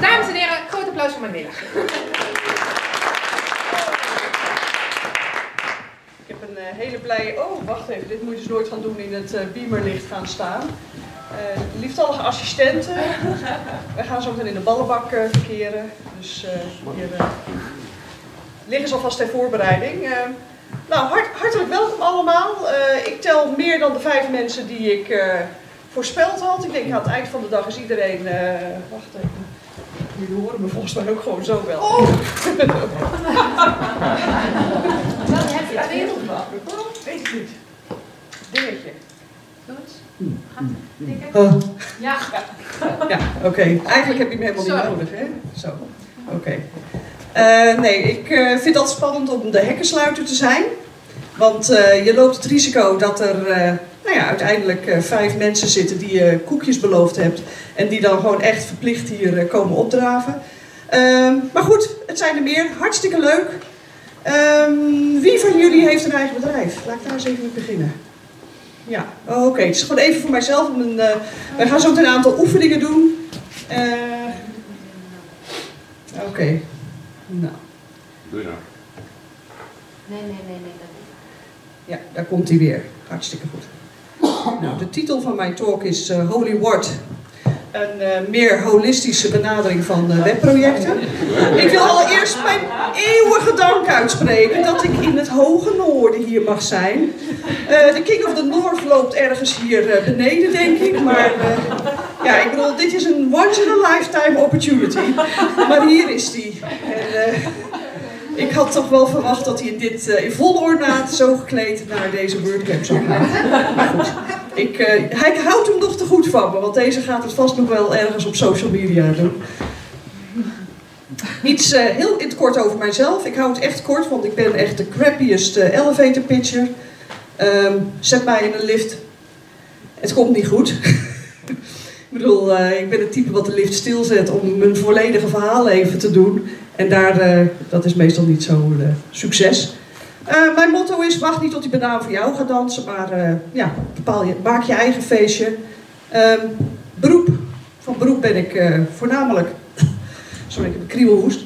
Dames en heren, groot applaus voor Manila. Ik heb een uh, hele blije... Oh, wacht even. Dit moet je dus nooit gaan doen in het uh, beamerlicht gaan staan. Uh, assistenten. Wij gaan zo meteen in de ballenbak verkeren. Dus hier liggen ze alvast ter voorbereiding. nou, hart, hartelijk welkom allemaal. ik tel meer dan de vijf mensen die ik voorspeld had. Ik denk aan het eind van de dag is iedereen... wacht even. Jullie horen me volgens mij ook gewoon zo wel. Oh! Dan heb je twee Weet ik niet. Dingetje. Uh, ja. Ja, oké. Okay. Eigenlijk heb je hem helemaal niet nodig, hè? Zo. Oké. Okay. Uh, nee, ik uh, vind dat spannend om de hekkensluiter te zijn. Want uh, je loopt het risico dat er nou ja, uiteindelijk vijf mensen zitten die je koekjes beloofd hebt. En die dan gewoon echt verplicht hier komen opdraven. Ehm, maar goed, het zijn er meer. Hartstikke leuk. Um, wie van jullie heeft een eigen bedrijf? Laat ik daar eens even mee beginnen. Ja, oh, oké. Okay. Het is gewoon even voor mijzelf. Een, uh, wij gaan zo een aantal oefeningen doen. Uh, oké. Okay. Nou. Doe je nou. Nee, nee, nee, nee. Dat ja, daar komt hij weer. Hartstikke goed. Nou, de titel van mijn talk is uh, Holy Word een uh, meer holistische benadering van uh, webprojecten. Ik wil allereerst mijn eeuwige dank uitspreken dat ik in het hoge noorden hier mag zijn. De King of the North loopt ergens hier beneden, denk ik. Maar ja, ik bedoel, dit is een once in a lifetime opportunity. Maar hier is die. En, ik had toch wel verwacht dat hij in dit in volle ornaat zo gekleed naar deze WordCamp zou gaan. Maar goed. Ik, uh, hij houdt hem nog te goed van me, want deze gaat het vast nog wel ergens op social media doen. Iets uh, heel in het kort over mijzelf. Ik hou het echt kort, want ik ben echt de crappiest elevator pitcher. Um, zet mij in een lift. Het komt niet goed. ik bedoel, ik ben het type wat de lift stilzet om mijn volledige verhaal even te doen. En daar, dat is meestal niet zo succes. Uh, mijn motto is, wacht niet tot die banaan voor jou gaat dansen, maar ja, bepaal je, maak je eigen feestje. Uh, beroep, van beroep ben ik voornamelijk, sorry ik heb een kriebelhoest,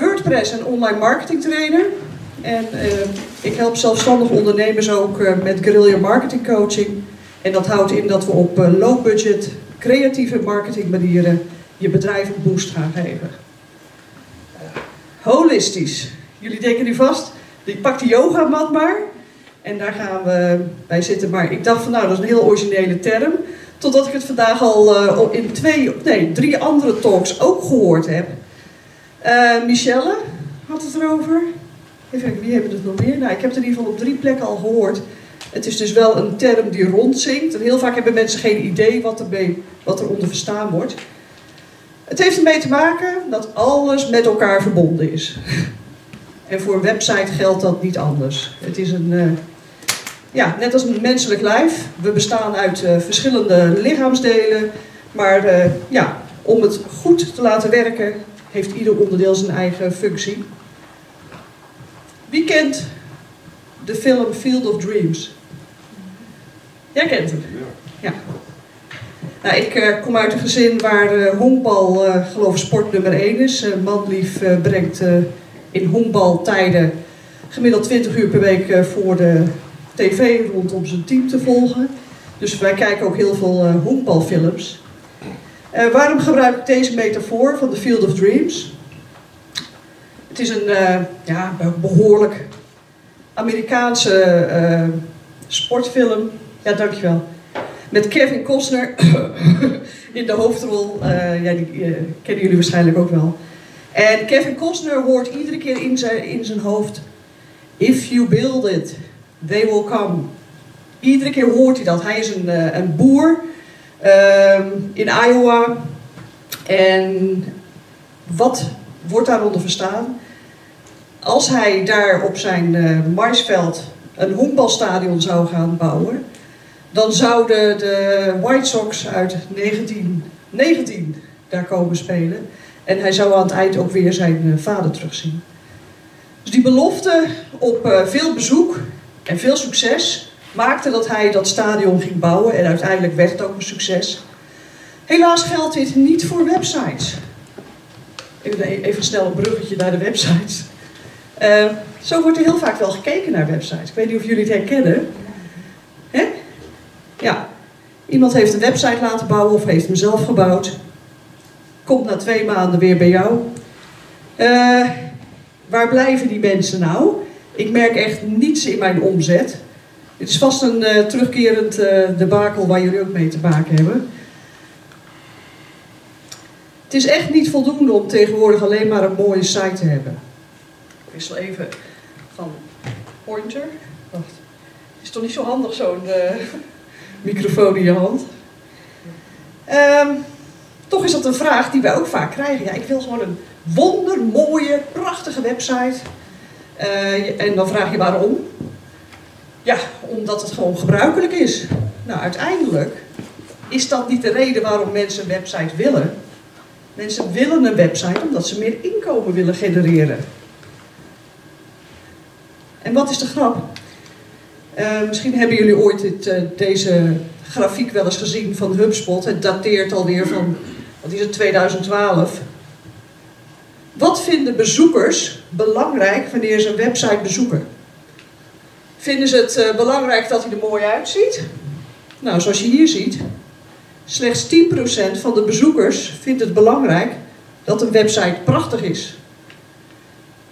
WordPress en online marketing trainer. En ik help zelfstandige ondernemers ook met guerrilla marketing coaching. En dat houdt in dat we op low budget, creatieve marketing manieren je bedrijf een boost gaan geven. Holistisch, jullie denken nu vast, ik pak die yogamat maar. En daar gaan we bij zitten. Maar ik dacht van nou, dat is een heel originele term. Totdat ik het vandaag al uh, in twee, nee, drie andere talks ook gehoord heb. Uh, Michelle had het erover. Even wie hebben het nog meer? Nou, ik heb het in ieder geval op drie plekken al gehoord. Het is dus wel een term die rondzinkt. En heel vaak hebben mensen geen idee wat, ermee, wat er onder verstaan wordt. Het heeft ermee te maken dat alles met elkaar verbonden is. En voor een website geldt dat niet anders. Het is een, uh, ja, net als een menselijk lijf. We bestaan uit uh, verschillende lichaamsdelen. Maar uh, ja, om het goed te laten werken, heeft ieder onderdeel zijn eigen functie. Wie kent de film Field of Dreams? Jij kent hem? Ja. Nou, ik kom uit een gezin waar honkbal, geloof ik, sport nummer 1 is. manlief brengt in honkbaltijden gemiddeld 20 uur per week eh, voor de tv rondom zijn team te volgen. Dus wij kijken ook heel veel uh, honkbalfilms. Waarom gebruik ik deze metafoor van The Field of Dreams? Het is een ja, behoorlijk Amerikaanse sportfilm. Ja, dankjewel. Met Kevin Costner in de hoofdrol. ja, die kennen jullie waarschijnlijk ook wel. En Kevin Costner hoort iedere keer in zijn, in zijn hoofd: If you build it, they will come. Iedere keer hoort hij dat. Hij is een, uh, een boer um, in Iowa. En wat wordt daaronder verstaan? Als hij daar op zijn maisveld een honkbalstadion zou gaan bouwen, dan zouden de White Sox uit 1919 daar komen spelen. En hij zou aan het eind ook weer zijn eh, vader terugzien. Dus die belofte op eh, veel bezoek en veel succes maakte dat hij dat stadion ging bouwen en uiteindelijk werd het ook een succes. Helaas geldt dit niet voor websites. Even, even snel een bruggetje naar de websites. Eh, zo wordt er heel vaak wel gekeken naar websites. Ik weet niet of jullie het herkennen. Hè? Ja. Iemand heeft een website laten bouwen of heeft hem zelf gebouwd. Komt na twee maanden weer bij jou. Eh, waar blijven die mensen nou? Ik merk echt niets in mijn omzet. Het is vast een uh, terugkerend uh, debakel waar jullie ook mee te maken hebben. Het is echt niet voldoende om tegenwoordig alleen maar een mooie site te hebben. Ik wissel even van pointer. Wacht. Het is toch niet zo handig zo'n microfoon in je hand. Um, toch is dat een vraag die wij ook vaak krijgen. Ja, ik wil gewoon een wondermooie, prachtige website. Uh, en dan vraag je waarom. Ja, omdat het gewoon gebruikelijk is. Nou, uiteindelijk is dat niet de reden waarom mensen een website willen. Mensen willen een website omdat ze meer inkomen willen genereren. En wat is de grap? Uh, misschien hebben jullie ooit uh, deze grafiek wel eens gezien van HubSpot. Het dateert alweer van, wat is het, 2012. Wat vinden bezoekers belangrijk wanneer ze een website bezoeken? Vinden ze het uh, belangrijk dat hij er mooi uitziet? Nou, zoals je hier ziet, slechts 10% van de bezoekers vindt het belangrijk dat een website prachtig is.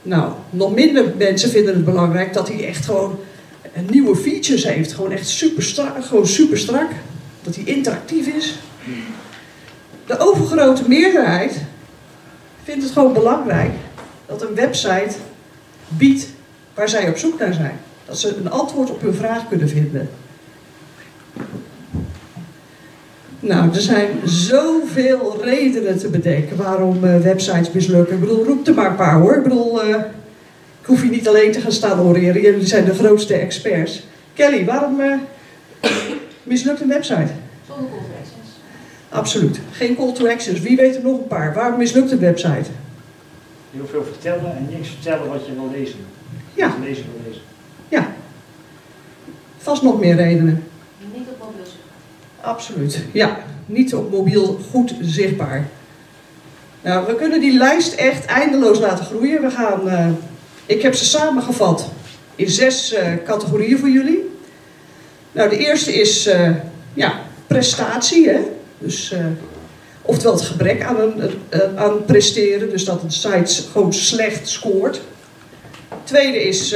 Nou, nog minder mensen vinden het belangrijk dat hij echt gewoon nieuwe features heeft. Gewoon echt super strak, gewoon super strak. Dat hij interactief is. De overgrote meerderheid vindt het gewoon belangrijk dat een website biedt waar zij op zoek naar zijn. Dat ze een antwoord op hun vraag kunnen vinden. Nou, er zijn zoveel redenen te bedenken waarom uh, websites mislukken. Ik bedoel, roep er maar een paar hoor. Ik bedoel, ik hoef je niet alleen te gaan staan oreren. Jullie zijn de grootste experts. Kelly, waarom uh, mislukt een website? Zonder call to actions. Absoluut. Geen call to actions. Wie weet er nog een paar? Waarom mislukt een website? Heel veel vertellen en niks vertellen wat je wil lezen. Ja. Wat je lezen wil lezen. Ja. Vast nog meer redenen. Niet op mobiel zichtbaar. Absoluut, ja. Niet op mobiel goed zichtbaar. Nou, we kunnen die lijst echt eindeloos laten groeien. We gaan, uh, ik heb ze samengevat in zes uh, categorieën voor jullie. Nou, de eerste is uh, ja, prestatie. Hè? Dus, oftewel het gebrek aan, een, aan presteren. Dus dat een site gewoon slecht scoort. Tweede is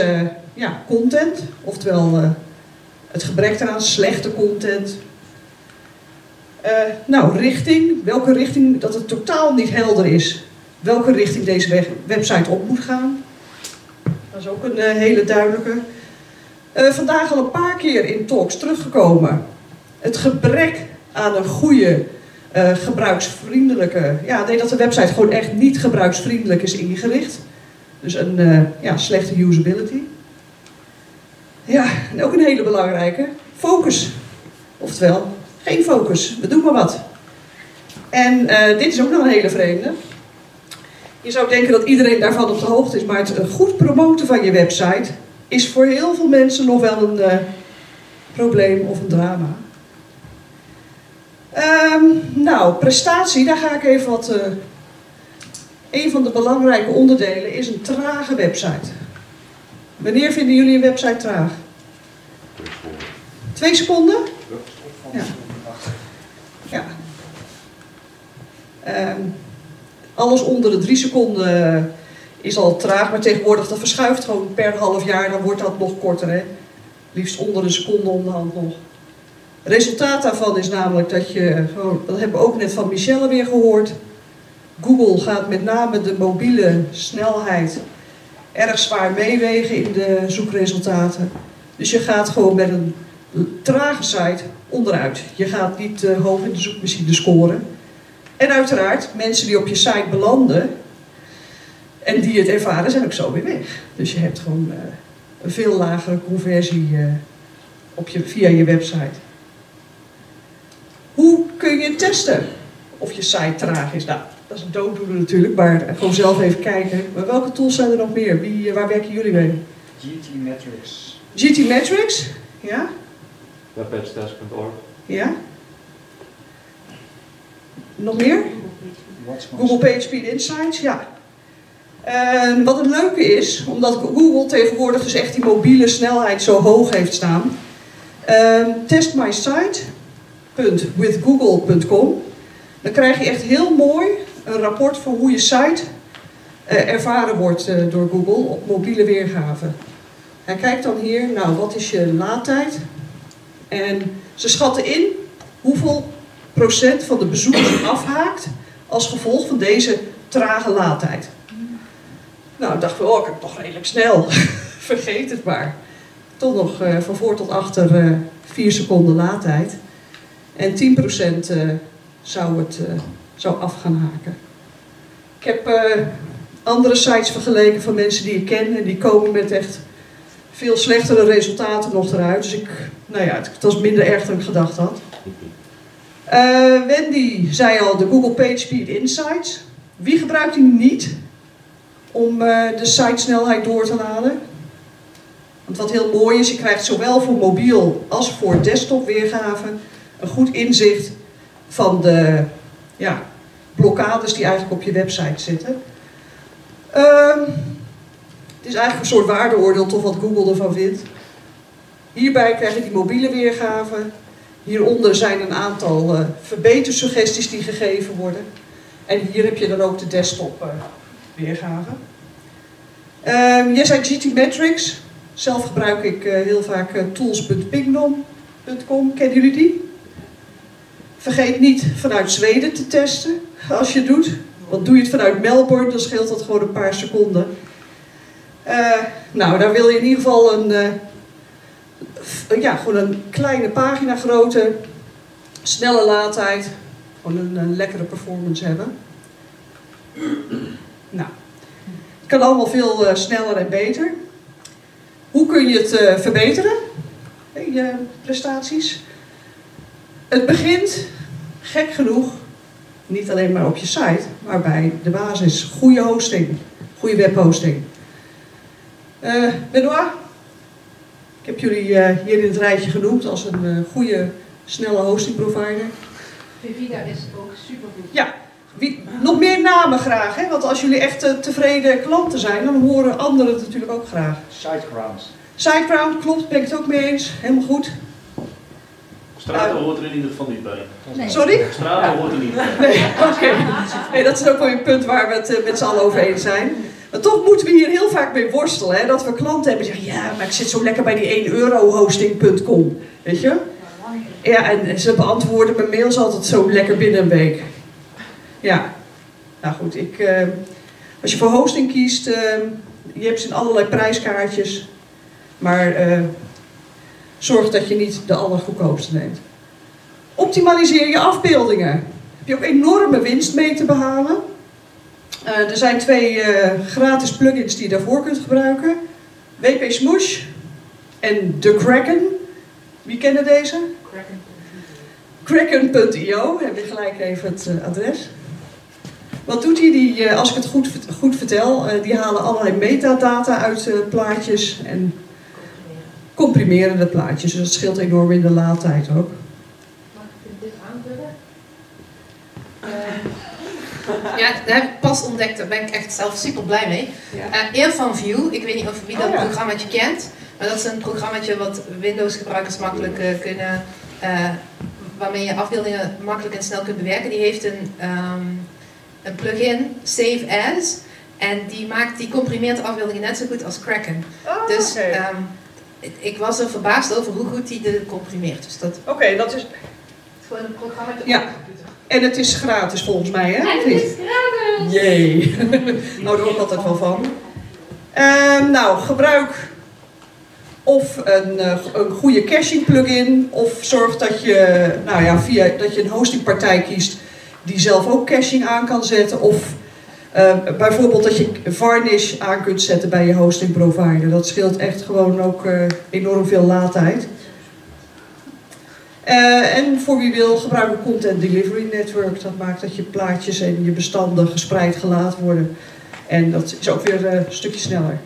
ja, content. Oftewel het gebrek eraan, slechte content. Nou, richting. Welke richting, dat het totaal niet helder is welke richting deze website op moet gaan. Dat is ook een uh, hele duidelijke. Uh, vandaag al een paar keer in talks teruggekomen. Het gebrek aan een goede, gebruiksvriendelijke. Ja, nee, dat de website gewoon echt niet gebruiksvriendelijk is ingericht. Dus een ja, slechte usability. Ja, en ook een hele belangrijke. Focus. Oftewel, geen focus, we doen maar wat. En dit is ook nog een hele vreemde. Je zou denken dat iedereen daarvan op de hoogte is, maar het goed promoten van je website is voor heel veel mensen nog wel een uh, probleem of een drama. Um, nou, prestatie, daar ga ik even wat. Uh, een van de belangrijke onderdelen is een trage website. Wanneer vinden jullie een website traag? Twee seconden? Ja. Ja. Um, alles onder de drie seconden is al traag, maar tegenwoordig dat verschuift gewoon per half jaar, dan wordt dat nog korter. Liefst onder een seconde onderhand nog. Resultaat daarvan is namelijk dat je, dat hebben we ook net van Michelle weer gehoord. Google gaat met name de mobiele snelheid erg zwaar meewegen in de zoekresultaten. Dus je gaat gewoon met een trage site onderuit. Je gaat niet uh, hoog in de zoekmachine scoren. En uiteraard, mensen die op je site belanden en die het ervaren, zijn ook zo weer weg. Dus je hebt gewoon uh, een veel lagere conversie uh, op je, via je website. Hoe kun je testen of je site traag is? Nou, dat is een dooddoener natuurlijk, maar gewoon zelf even kijken. Maar welke tools zijn er nog meer? Wie, waar werken jullie mee? GT Metrics. GT Metrics, ja? Webpage.org. Ja? Nog meer? Google PageSpeed Insights, ja. En wat het leuke is, omdat Google tegenwoordig dus echt die mobiele snelheid zo hoog heeft staan. ehm, test my site.withgoogle.com. Dan krijg je echt heel mooi een rapport van hoe je site eh, ervaren wordt eh, door Google op mobiele weergave. Hij kijkt dan hier, nou wat is je laadtijd? En ze schatten in hoeveel van de bezoekers afhaakt als gevolg van deze trage laadtijd. Nou, ik dacht van, oh, ik heb toch redelijk snel. Vergeet het maar. Toch nog eh, van voor tot achter eh 4 seconden laadtijd. En 10% eh, zou het zou af gaan haken. Ik heb andere sites vergeleken van mensen die ik ken. En die komen met echt veel slechtere resultaten nog eruit. Dus ik, nou ja, het, het was minder erg dan ik gedacht had. Eh, Wendy zei al de Google PageSpeed Insights. Wie gebruikt die niet om eh, de sitesnelheid door te laden? Want wat heel mooi is, je krijgt zowel voor mobiel als voor desktop weergave een goed inzicht van de ja, blokkades die eigenlijk op je website zitten. Ehm, het is eigenlijk een soort waardeoordeel toch wat Google ervan vindt. Hierbij krijg je die mobiele weergave, Hieronder zijn een aantal eh, verbetersuggesties die gegeven worden. En hier heb je dan ook de desktop eh, weergave. Ehm jij zei GT Metrics. Zelf gebruik ik eh, heel vaak tools.pingdom.com. Kennen jullie die? Vergeet niet vanuit Zweden te testen als je doet. Want doe je het vanuit Melbourne, dan scheelt dat gewoon een paar seconden. Nou, daar wil je in ieder geval een, ja, gewoon een kleine pagina grootte, snelle laadtijd, gewoon een, lekkere performance hebben. Nou, het kan allemaal veel eh, sneller en beter. Hoe kun je het eh, verbeteren, je prestaties? Het begint, gek genoeg, niet alleen maar op je site, maar bij de basis. Goede hosting, goede webhosting. Eh Benoit, ik heb jullie eh, hier in het rijtje genoemd als een eh, goede, snelle hosting provider. Vivida is ook supergoed. Ja, wie, nog meer namen graag, hè? want als jullie echt eh, tevreden klanten zijn, dan horen anderen het natuurlijk ook graag. SiteGrounds. SiteGround, klopt, ben ik het ook mee eens, helemaal goed. Straten hoort er in ieder geval niet bij. Nee. Sorry? Straten hoort er niet bij. Nee. Nee, dat is ook wel een punt waar we het met z'n allen over eens zijn. Maar toch moeten we hier heel vaak mee worstelen. Hè? Dat we klanten hebben die zeggen, ja, maar ik zit zo lekker bij die 1 euro hosting.com. Weet je? Ja, en ze beantwoorden mijn mails altijd zo lekker binnen een week. Ja. Nou goed, ik, eh, als je voor hosting kiest, eh, je hebt ze in allerlei prijskaartjes. Maar eh, zorg dat je niet de allergoedkoopste neemt. Optimaliseer je afbeeldingen. Heb je ook enorme winst mee te behalen. Eh, er zijn twee eh, gratis plugins die je daarvoor kunt gebruiken. WP Smoosh en The Kraken. Wie kennen deze? Kraken.io, heb je gelijk even het eh, adres. Wat doet hij? Die, als ik het goed, goed vertel, die halen allerlei metadata uit plaatjes en comprimeren de plaatjes. Dus dat scheelt enorm in de laadtijd ook. Mag ik dit aanvullen? Ja, dat heb ik pas ontdekt. Daar ben ik echt zelf super blij mee. Ja. Eh Airfanview, ik weet niet of wie dat Oh, ja. programmaatje kent. Maar dat is een programmaatje wat Windows-gebruikers makkelijk eh, kunnen... eh, waarmee je afbeeldingen makkelijk en snel kunt bewerken. Die heeft een, ehm, een plugin, Save As. En die, maakt, die comprimeert de afbeeldingen net zo goed als Kraken. Ah, Dus ehm, ik- ik was er verbaasd over hoe goed die de comprimeert. Dus dat Oké, dat is. gewoon een programma op Ja. En het is gratis volgens mij, hè? En het is gratis! Jee. Hou er ook altijd wel van. Ehm, nou, gebruik of een, eh, een goede caching plugin, of zorg dat je, nou ja, via, dat je een hostingpartij kiest die zelf ook caching aan kan zetten. Of eh, bijvoorbeeld dat je Varnish aan kunt zetten bij je hosting provider. Dat scheelt echt gewoon ook eh, enorm veel laadtijd. Eh, en voor wie wil, gebruik een Content Delivery Network. Dat maakt dat je plaatjes en je bestanden gespreid gelaat worden. En dat is ook weer eh, een stukje sneller.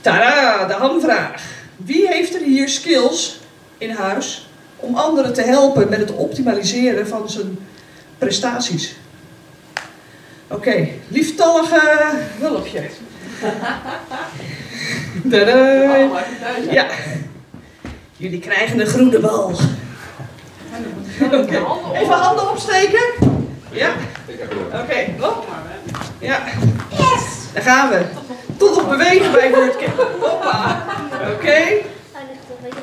Tada, de hamvraag. Wie heeft er hier skills in huis om anderen te helpen met het optimaliseren van zijn prestaties? Oké, lieftallige hulpje. Tadaa. Ja. Jullie krijgen een groene bal. Even handen opsteken. Ja. Oké, hop. Ja. Daar gaan we. Tot op bewegen bij. Hoppa. Oké.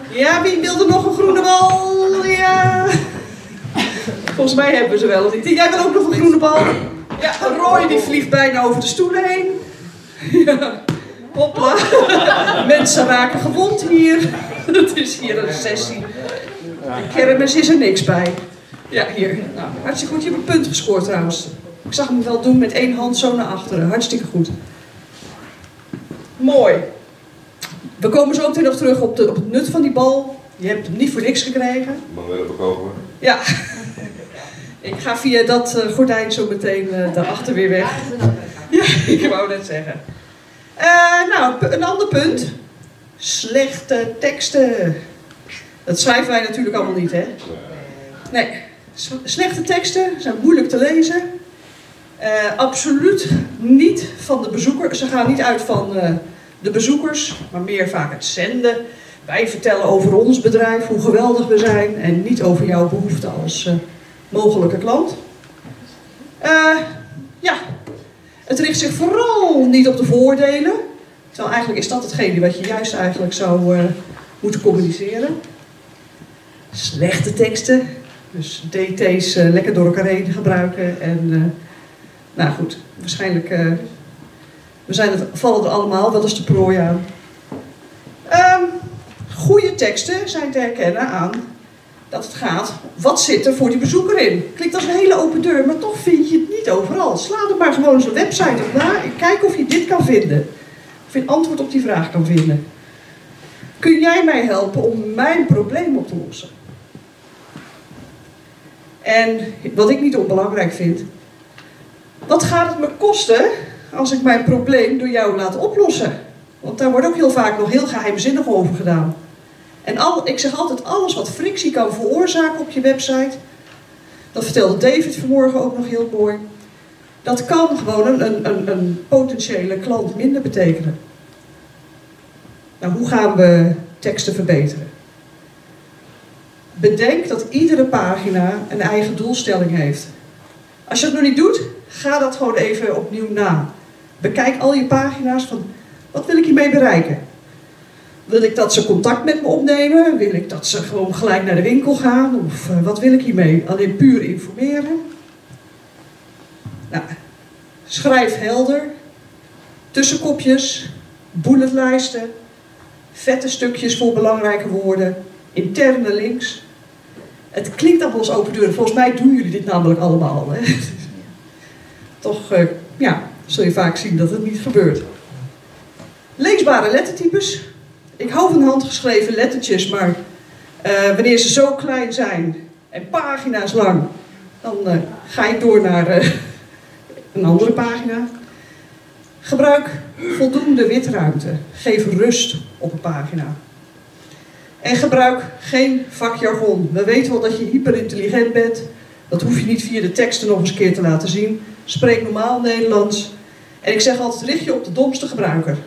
Ja, wie wil er nog een groene bal? Ja. Volgens mij hebben we ze wel. Jij wil ook nog een groene bal? Ja, Roy die vliegt bijna over de stoelen heen. Ja. Hopla. Mensen raken gewond hier. Het is hier een sessie. De kermis is er niks bij. Ja, hier. Nou, hartstikke goed. Je hebt een punt gescoord trouwens. Ik zag hem wel doen met één hand zo naar achteren. Hartstikke goed. Mooi. We komen zo meteen nog terug op, de, op het nut van die bal. Je hebt hem niet voor niks gekregen. Man willen verkopen. Ja. Ik ga via dat eh, gordijn zo meteen eh, daarachter weer weg. Ja, ik wou net zeggen. Eh, nou, een ander punt. Slechte teksten. Dat schrijven wij natuurlijk allemaal niet, hè? Nee. Slechte teksten zijn moeilijk te lezen. Eh, absoluut niet van de bezoeker. Ze gaan niet uit van eh, de bezoekers, maar meer vaak het zenden. Wij vertellen over ons bedrijf, hoe geweldig we zijn en niet over jouw behoeften als eh, mogelijke klant. Ja, het richt zich vooral niet op de voordelen. Terwijl eigenlijk is dat hetgene wat je juist eigenlijk zou eh, moeten communiceren. Slechte teksten, dus DT's eh, lekker door elkaar heen gebruiken. En eh, nou goed, waarschijnlijk we zijn vallen er allemaal wel eens de prooi aan. Ehm, goede teksten zijn te herkennen aan dat het gaat, wat zit er voor die bezoeker in? Klinkt als een hele open deur, maar toch vind je het niet overal. Sla er maar gewoon een website op na en kijk of je dit kan vinden. Of je een antwoord op die vraag kan vinden. Kun jij mij helpen om mijn probleem op te lossen? En wat ik niet onbelangrijk vind, wat gaat het me kosten als ik mijn probleem door jou laat oplossen? Want daar wordt ook heel vaak nog heel geheimzinnig over gedaan. En al, ik zeg altijd, alles wat frictie kan veroorzaken op je website, dat vertelde David vanmorgen ook nog heel mooi, dat kan gewoon een, een, een potentiële klant minder betekenen. Nou, hoe gaan we teksten verbeteren? Bedenk dat iedere pagina een eigen doelstelling heeft. Als je dat nog niet doet, ga dat gewoon even opnieuw na. Bekijk al je pagina's van, wat wil ik hiermee bereiken? Wil ik dat ze contact met me opnemen? Wil ik dat ze gewoon gelijk naar de winkel gaan? Of eh, wat wil ik hiermee? Alleen puur informeren? Nou, schrijf helder, tussenkopjes, bulletlijsten, vette stukjes voor belangrijke woorden, interne links. Het klinkt allemaal als open deuren. Volgens mij doen jullie dit namelijk allemaal. Hè? Toch, eh, ja, zul je vaak zien dat het niet gebeurt. Leesbare lettertypes. Ik hou van handgeschreven lettertjes, maar eh, wanneer ze zo klein zijn en pagina's lang, dan eh, ga ik door naar een andere pagina. Gebruik voldoende witruimte. Geef rust op een pagina. En gebruik geen vakjargon. We weten wel dat je hyperintelligent bent. Dat hoef je niet via de teksten nog eens een keer te laten zien. Spreek normaal Nederlands. En ik zeg altijd, richt je op de domste gebruiker.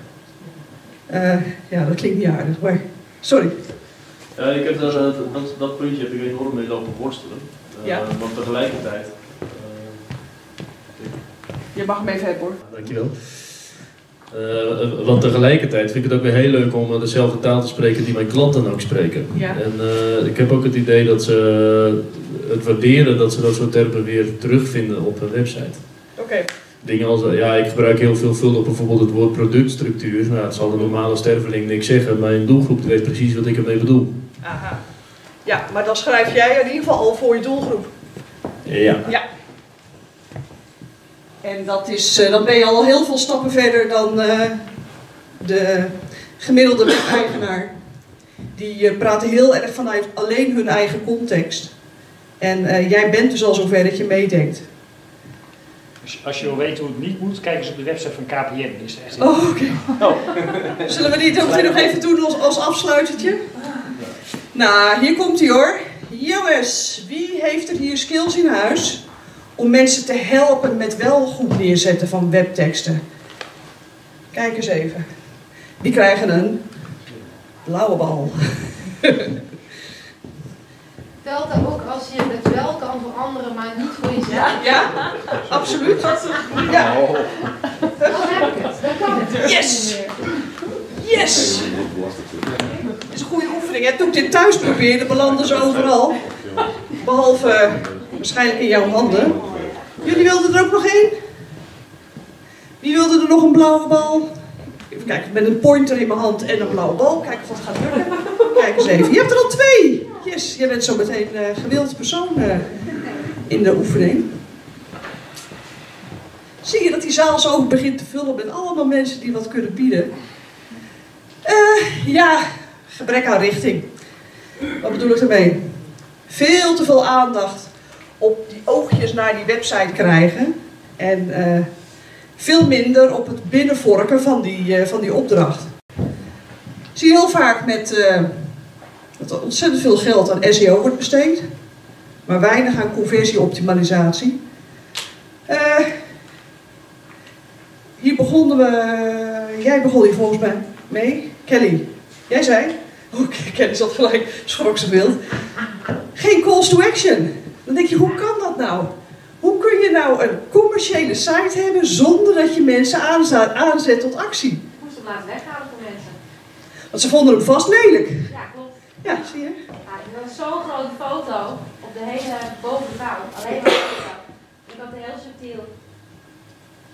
Eh, ja, dat klinkt niet aardig, maar sorry. Ja, ik heb daar, dat, dat, dat puntje heb ik enorm mee lopen worstelen. Eh, Ja. Want tegelijkertijd. eh, Je mag hem even hebben hoor. Dankjewel. Eh, want tegelijkertijd vind ik het ook weer heel leuk om eh, dezelfde taal te spreken die mijn klanten ook spreken. Ja. En eh, ik heb ook het idee dat ze het waarderen dat ze dat soort termen weer terugvinden op hun website. Oké. Dingen als, ja, ik gebruik heel veelvuldig bijvoorbeeld het woord productstructuur. Nou, het zal de normale sterveling niks zeggen, maar een doelgroep weet precies wat ik ermee bedoel. Aha. Ja, maar dan schrijf jij in ieder geval al voor je doelgroep. Ja. En dat is, eh, dan ben je al heel veel stappen verder dan eh, de gemiddelde webeigenaar. Die eh, praten heel erg vanuit alleen hun eigen context. En jij bent dus al zover dat je meedenkt. Dus als je wil weten hoe het niet moet, kijk eens op de website van KPN. Die er echt Oh, oké. Zullen we dit ook nog even doen als, als afsluitertje? Nou, hier komt hij hoor. Jongens, wie heeft er hier skills in huis om mensen te helpen met wel goed neerzetten van webteksten. Kijk eens even. Die krijgen een blauwe bal. Telt dat ook als je het wel kan veranderen, maar niet voor jezelf? Ja, absoluut. Ja, Dan heb ik het. Dan kan het. Yes! yes! Dat is een goede oefening. Hè? Toen ik dit thuis probeerde, belanden ze overal. Behalve eh, waarschijnlijk in jouw handen. Jullie wilden er ook nog één? Wie wilde er nog een blauwe bal? Even kijken, met een pointer in mijn hand en een blauwe bal. Kijk of dat gaat lukken. Kijk eens even. Je hebt er al twee! Yes, jij bent zo meteen een gewild persoon eh, in de oefening. Zie je dat die zaal zo begint te vullen met allemaal mensen die wat kunnen bieden? Eh, ja, gebrek aan richting. Wat bedoel ik ermee? Veel te veel aandacht op die oogjes naar die website krijgen. En eh, veel minder op het binnenvorken van die, eh, van die opdracht. Zie je heel vaak met, eh, dat er ontzettend veel geld aan SEO wordt besteed. Maar weinig aan conversieoptimalisatie. Hier begonnen we, jij begon hier volgens mij mee, Kelly. Jij zei, oh Kelly zat gelijk, schrok ze wild. Geen calls to action. Dan denk je, hoe kan dat nou? Hoe kun je nou een commerciële site hebben zonder dat je mensen aanzet tot actie? Ik moest hem laten weghalen voor mensen. Want ze vonden hem vast lelijk. Ja, klopt. Ja, zie je? Ja, is zo'n grote foto op de hele bovenvouw. Alleen maar foto. Ik had het heel subtiel.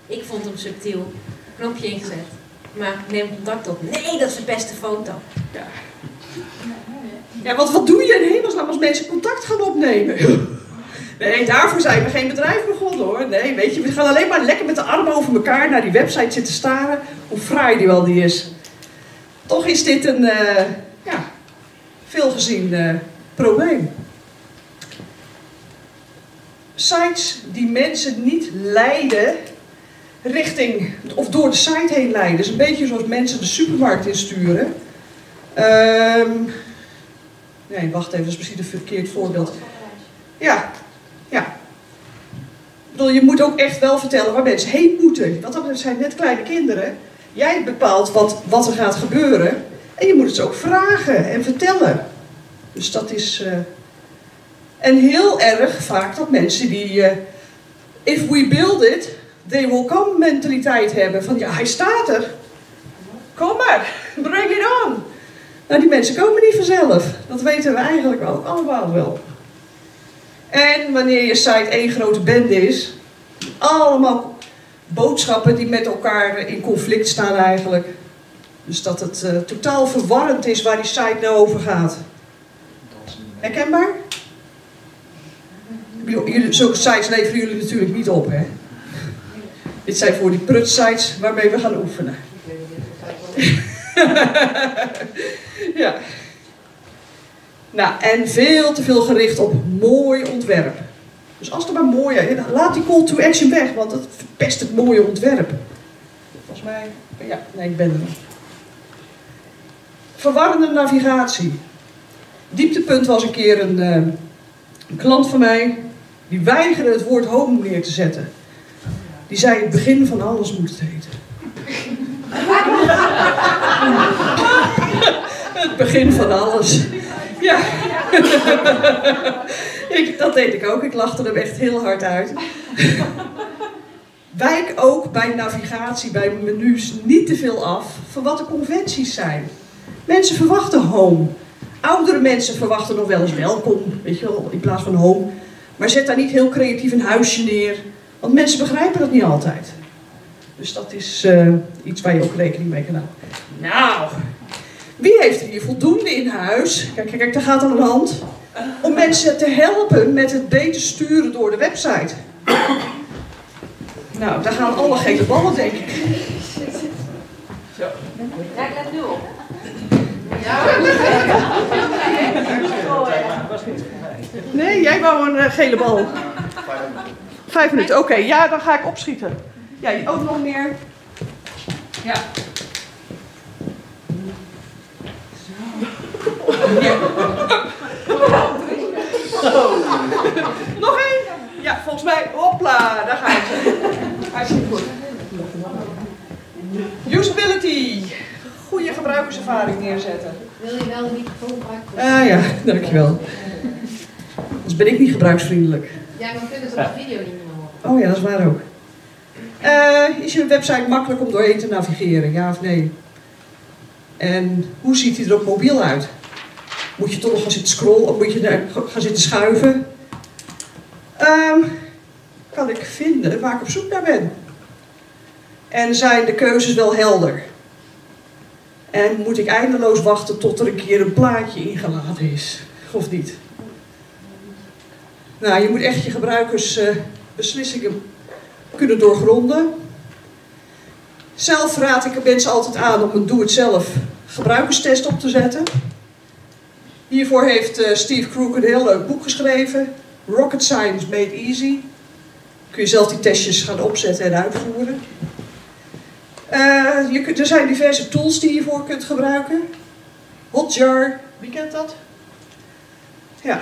Ik vond hem subtiel. Knopje ingezet. Maar neem contact op. Nee, dat is de beste foto. Ja, want wat doe je in hemelsnaam als mensen contact gaan opnemen? Nee, daarvoor zijn we geen bedrijf begonnen hoor. Nee, weet je, we gaan alleen maar lekker met de armen over elkaar naar die website zitten staren. Hoe fraai die wel die is. Toch is dit een, eh, ja, veelgezien eh, probleem. Sites die mensen niet leiden richting, of door de site heen leiden. is een beetje zoals mensen de supermarkt insturen. Ehm nee, wacht even, dat is misschien een verkeerd voorbeeld. Ja, ja. Ik bedoel, je moet ook echt wel vertellen waar mensen heen moeten. Want dat zijn net kleine kinderen. Jij bepaalt wat, wat er gaat gebeuren. En je moet het ze ook vragen en vertellen. Dus dat is... eh, En heel erg vaak dat mensen die... eh, if we build it, they will come mentaliteit hebben. Van ja, hij staat er. Kom maar, bring it on. Nou, die mensen komen niet vanzelf. Dat weten we eigenlijk wel, allemaal wel. En wanneer je site één grote bende is, allemaal boodschappen die met elkaar in conflict staan eigenlijk. Dus dat het eh, totaal verwarrend is waar die site nou over gaat. Herkenbaar? Jullie- Zulke sites leveren jullie natuurlijk niet op, hè? Dit zijn voor die prutsites waarmee we gaan oefenen. ja. Nou, en veel te veel gericht op mooi ontwerp. Dus als er maar mooi is, laat die call to action weg, want dat verpest het mooie ontwerp. Volgens mij, ja, nee, ik ben er nog. Verwarrende navigatie. Dieptepunt was een keer een, eh, een klant van mij, die weigerde het woord home neer te zetten. Die zei, het begin van alles moet het heten. het begin van alles. Ja. ik, dat deed ik ook. Ik lachte hem echt heel hard uit. Wijk ook bij navigatie, bij menus, niet te veel af van wat de conventies zijn. Mensen verwachten home. Oudere mensen verwachten nog wel eens welkom, weet je wel, in plaats van home. Maar zet daar niet heel creatief een huisje neer. Want mensen begrijpen dat niet altijd. Dus dat is eh, iets waar je ook rekening mee kan houden. Nou, wie heeft er hier voldoende in huis? Kijk, kijk, kijk, daar gaat aan de hand. Om mensen te helpen met het beter sturen door de website. Nou, daar gaan alle gele ballen, denk ik. Ja, ik let nu op. Nee, jij wou een eh, gele bal. Vijf minuten, oké. ja, dan ga ik opschieten. Ja, ook nog meer. Ja. Ja. Nog één? Ja. volgens mij, hopla, daar gaan ze. Hartstikke goed. Usability. Goede gebruikerservaring neerzetten. Wil je wel een microfoon gebruiken? Ah ja, dankjewel. Anders ben ik niet gebruiksvriendelijk. Ja, dan kunnen ze op de video niet meer horen. Oh ja, dat is waar ook. Eh, is je website makkelijk om doorheen te navigeren, ja of nee? En hoe ziet hij er op mobiel uit? Moet je toch nog gaan zitten scrollen of moet je gaan zitten schuiven? Ehm, kan ik vinden waar ik op zoek naar ben? En zijn de keuzes wel helder? En moet ik eindeloos wachten tot er een keer een plaatje ingeladen is? Of niet? Nou, je moet echt je gebruikersbeslissingen kunnen doorgronden. Zelf raad ik mensen altijd aan om een doe-het-zelf gebruikerstest op te zetten. Hiervoor heeft eh, Steve Crook een heel leuk boek geschreven. Rocket Science Made Easy. Kun je zelf die testjes gaan opzetten en uitvoeren. Eh, er zijn diverse tools die je hiervoor kunt gebruiken. Hotjar, wie kent dat? Ja.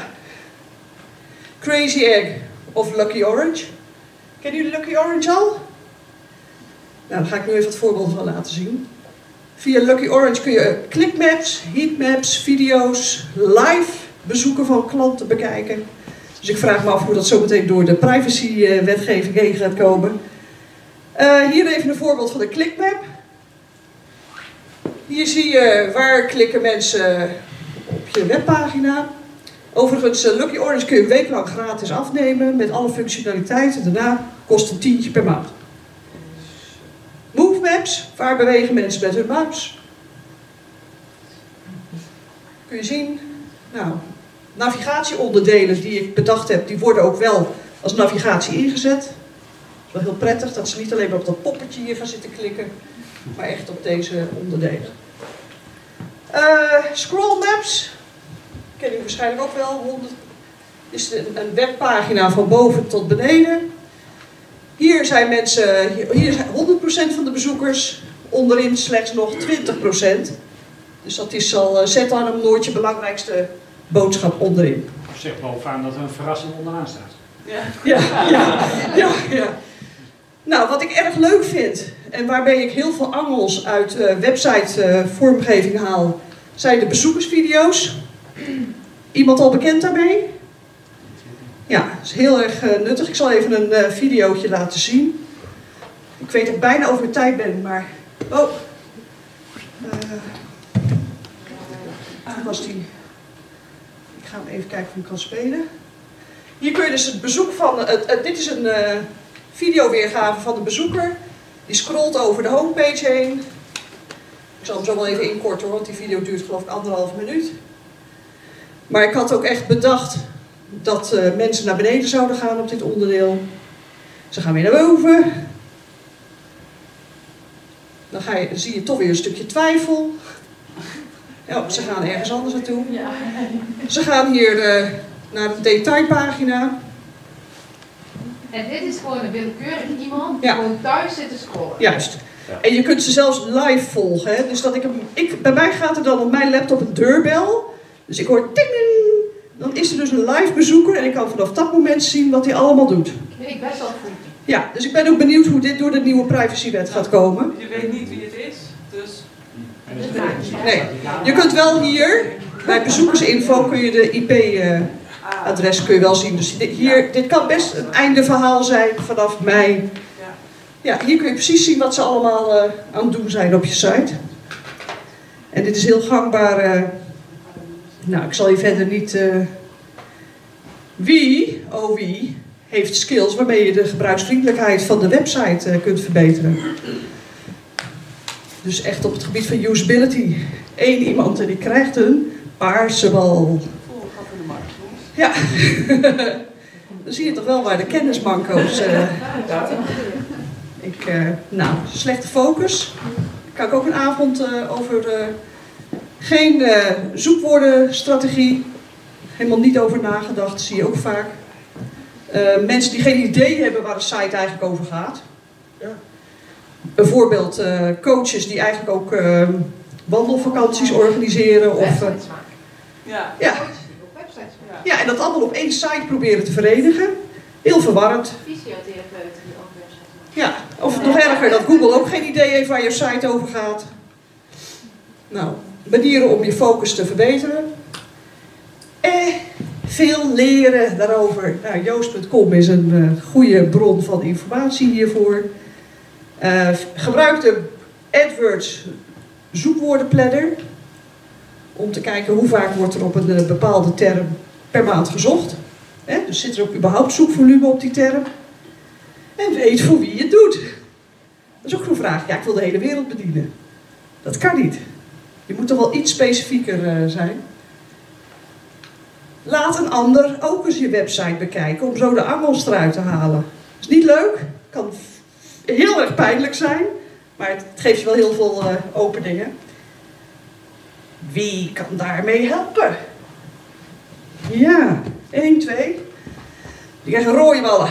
Crazy Egg of Lucky Orange. Kennen jullie Lucky Orange al? Nou, daar ga ik nu even het voorbeeld van laten zien. Via Lucky Orange kun je clickmaps, heatmaps, video's, live bezoeken van klanten bekijken. Dus ik vraag me af hoe dat zometeen door de privacy-wetgeving heen gaat komen. Eh, hier even een voorbeeld van de clickmap. Hier zie je waar klikken mensen op je webpagina. Overigens, eh, Lucky Orange kun je een week lang gratis afnemen met alle functionaliteiten. Daarna kost een tientje per maand. Waar bewegen mensen met hun muis? Kun je zien? Nou, navigatieonderdelen die ik bedacht heb, die worden ook wel als navigatie ingezet. Dat is wel heel prettig dat ze niet alleen maar op dat poppetje hier gaan zitten klikken, maar echt op deze onderdelen. Eh, scroll Maps, ken je waarschijnlijk ook wel. 100, is een webpagina van boven tot beneden. Hier zijn mensen, hier zijn 100% van de bezoekers, onderin slechts nog 20%. Dus dat is al, eh, zet aan hem nooit je belangrijkste boodschap onderin. Zeg bovenaan dat er een verrassing onderaan staat. Ja, ja, ja, ja. Nou, wat ik erg leuk vind en waarbij ik heel veel angels uit uh, website uh, vormgeving haal, zijn de bezoekersvideo's. Iemand al bekend daarmee? Ja, is heel erg uh, nuttig. Ik zal even een uh, videootje laten zien. Ik weet dat ik bijna over mijn tijd ben, maar... Oh! Uh, was die... Ik ga hem even kijken of ik kan spelen. Hier kun je dus het bezoek van... Het, dit is een videoweergave van de bezoeker. Die scrolt over de homepage heen. Ik zal hem zo wel even inkorten hoor, want die video duurt geloof ik anderhalf minuut. Maar ik had ook echt bedacht dat uh, mensen naar beneden zouden gaan op dit onderdeel. Ze gaan weer naar boven. Dan, ga je, dan zie je toch weer een stukje twijfel. Ja, ze gaan ergens anders naartoe. Ze gaan hier uh, naar de detailpagina. En dit is gewoon een willekeurig iemand die Ja. gewoon thuis zit te scrollen. Juist. En je kunt ze zelfs live volgen. Hè? Dus dat ik hem, ik, bij mij gaat er dan op mijn laptop een deurbel. Dus ik hoor ting, ting. Dan is er dus een live bezoeker en ik kan vanaf dat moment zien wat hij allemaal doet. Ik best wel goed. Ja, dus ik ben ook benieuwd hoe dit door de nieuwe privacywet gaat komen. Je weet niet wie het is, dus is Nee, je kunt wel hier, bij bezoekersinfo kun je de IP-adres kun je wel zien. Dus dit, hier, dit kan best een einde verhaal zijn vanaf mei. Ja, hier kun je precies zien wat ze allemaal eh, aan het doen zijn op je site. En dit is heel gangbaar. Nou, ik zal je verder niet. eh, wie, oh wie, heeft skills waarmee je de gebruiksvriendelijkheid van de website eh, kunt verbeteren. Dus echt op het gebied van usability. Eén iemand en die krijgt een paarse bal. Ja. Dan zie je toch wel waar de kennismanco's. eh ik, nou, slechte focus. Kan ik ook een avond eh, over geen eh, zoekwoordenstrategie. Helemaal niet over nagedacht, zie je ook vaak. Eh, mensen die geen idee hebben waar de site eigenlijk over gaat. Bijvoorbeeld eh, coaches die eigenlijk ook eh, wandelvakanties organiseren. Of, eh, Websites maken. Ja. ja, ja. ja, en dat allemaal op één site proberen te verenigen. Heel verwarrend. Fysiotherapeuten die ook websites maken. Ja, of nog erger, dat Google ook geen idee heeft waar je site over gaat. Nou, manieren om je focus te verbeteren. Eh, veel leren daarover. Nou, Joost.com is een eh, goede bron van informatie hiervoor. Eh, gebruik de AdWords zoekwoordenplanner. Om te kijken hoe vaak wordt er op een bepaalde term per maand gezocht. Dus zit er ook überhaupt zoekvolume op die term? En weet voor wie je het doet. Dat is ook een vraag. Ja, ik wil de hele wereld bedienen. Dat kan niet. Je moet toch wel iets specifieker eh, zijn. Laat een ander ook eens je website bekijken om zo de angels eruit te halen. Is niet leuk, kan heel erg pijnlijk zijn, maar het geeft je wel heel veel eh, openingen. Wie kan daarmee helpen? Ja, 1, 2. Die krijgen rode ballen.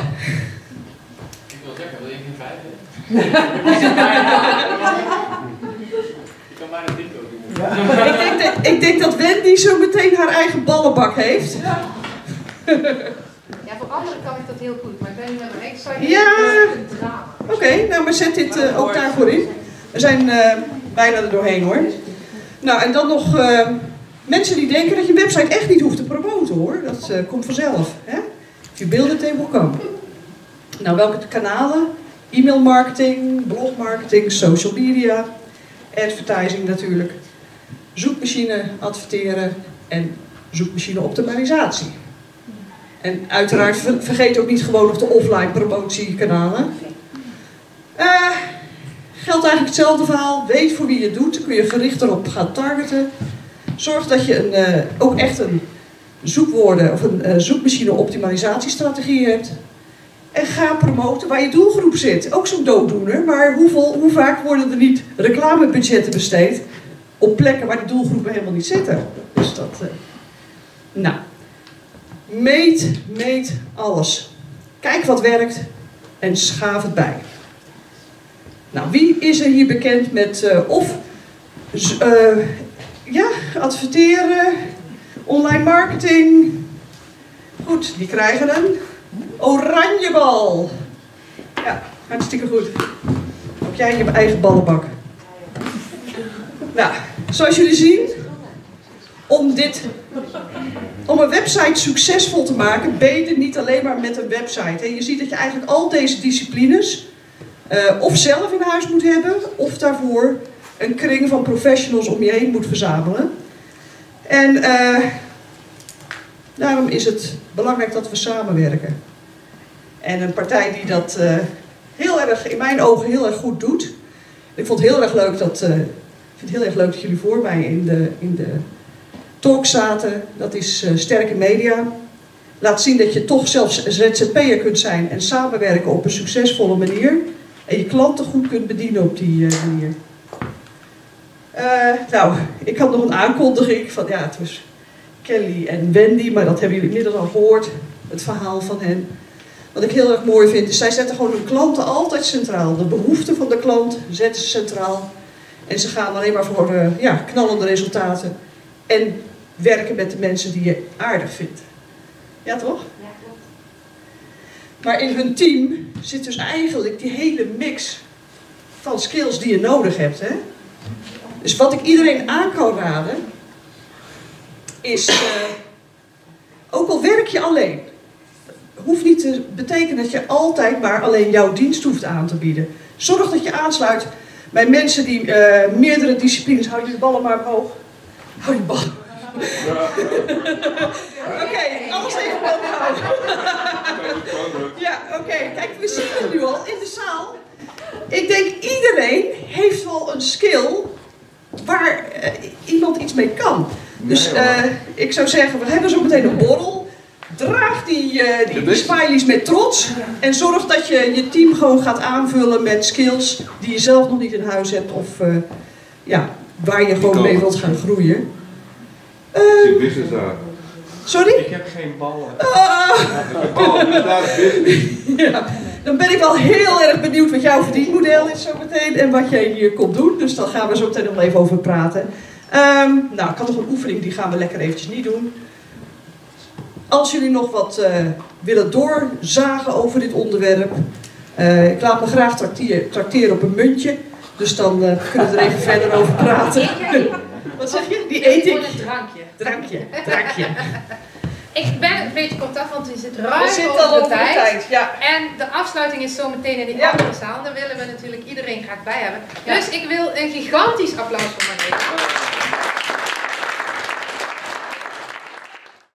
Ik wil zeggen, wil je geen vijf hebben? Je kan maar een ik, denk dat, ik denk dat Wendy zo meteen haar eigen ballenbak heeft. Ja, voor anderen kan ik dat heel goed, maar ik ben nu met mijn eigen site Ja. een. Oké, nou maar zet dit eh, ook daarvoor in. We zijn eh, bijna er doorheen hoor. Nou, en dan nog eh, mensen die denken dat je website echt niet hoeft te promoten hoor. Dat komt vanzelf. Hè? If you build it, they will come. Nou, welke kanalen? E-mail marketing, blog marketing, social media, advertising natuurlijk, zoekmachine adverteren en zoekmachine optimalisatie. En uiteraard ver- vergeet ook niet gewoon nog de offline promotiekanalen. Eh, geldt eigenlijk hetzelfde verhaal. Weet voor wie je het doet. Kun je gericht erop gaan targeten. Zorg dat je een, eh, ook echt een zoekwoorden of een eh, zoekmachine optimalisatiestrategie hebt. En ga promoten waar je doelgroep zit. Ook zo'n dooddoener. Maar hoeveel, hoe vaak worden er niet reclamebudgetten besteed op plekken waar die doelgroepen helemaal niet zitten? Dus dat. eh, nou. Meet, meet alles. Kijk wat werkt en schaaf het bij. Nou, wie is er hier bekend met eh, of eh, ja, adverteren, online marketing? Goed, die krijgen een oranjebal. Ja, hartstikke goed. Ook jij je eigen ballenbak. Nou, zoals jullie zien, om dit om een website succesvol te maken, ben je er niet alleen maar met een website. hè. Je ziet dat je eigenlijk al deze disciplines eh, of zelf in huis moet hebben, of daarvoor een kring van professionals om je heen moet verzamelen. En eh, daarom is het belangrijk dat we samenwerken. En een partij die dat eh, heel erg, in mijn ogen, heel erg goed doet. Ik vond het heel erg leuk dat, ik vind het heel erg leuk dat jullie voor mij in de, in de talk zaten. Dat is eh, sterke media. Laat zien dat je toch zelfs ZZP'er kunt zijn en samenwerken op een succesvolle manier. En je klanten goed kunt bedienen op die eh, manier. Eh, nou, ik had nog een aankondiging van, ja, het was Kelly en Wendy, maar dat hebben jullie inmiddels al gehoord, het verhaal van hen. Wat ik heel erg mooi vind, is zij zetten gewoon hun klanten altijd centraal. De behoeften van de klant zetten ze centraal. En ze gaan alleen maar voor eh, ja, knallende resultaten. En werken met de mensen die je aardig vindt. Ja, toch? Ja, klopt. Maar in hun team zit dus eigenlijk die hele mix van skills die je nodig hebt. Hè? Dus wat ik iedereen aan kan raden, is, eh, ook al werk je alleen, hoeft niet te betekenen dat je altijd maar alleen jouw dienst hoeft aan te bieden. Zorg dat je aansluit bij mensen die eh, meerdere disciplines, hou je de ballen maar omhoog. Hou je ballen. Oké, alles even elkaar houden. Ja, oké. Kijk, we zien het nu al in de zaal. Ik denk iedereen heeft wel een skill waar eh, iemand iets mee kan. Dus eh, ik zou zeggen, we hebben zo meteen een borrel. Draag die, eh die, die smileys met trots. En zorg dat je je team gewoon gaat aanvullen met skills die je zelf nog niet in huis hebt. Of eh, ja, waar je gewoon mee wilt gaan groeien. Eh, business daar. sorry? Ik heb geen ballen. Ah! Daar is business. Ja, dan ben ik wel heel erg benieuwd wat jouw verdienmodel is zo meteen en wat jij hier komt doen. Dus daar gaan we zo meteen nog even over praten. Ehm, nou, ik had nog een oefening, die gaan we lekker eventjes niet doen. Als jullie nog wat eh, willen doorzagen over dit onderwerp, eh, ik laat me graag trakteren op een muntje. Dus dan eh, kunnen we er even verder over praten. Wat zeg je? Die eet ik. een drankje. Drankje, drankje. Ik ben een beetje kortaf, want we zitten We ruim zitten over al de over de tijd. tijd. Ja. En de afsluiting is zo meteen in die Ja. andere zaal. Daar willen we natuurlijk iedereen graag bij hebben. Dus ik wil een gigantisch applaus voor Marleen.